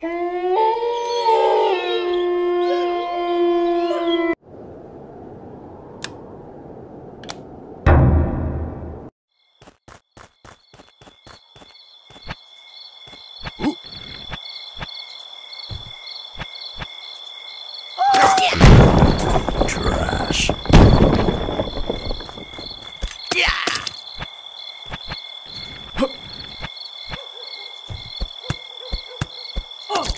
Trash. Ah!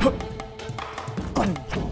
はっ。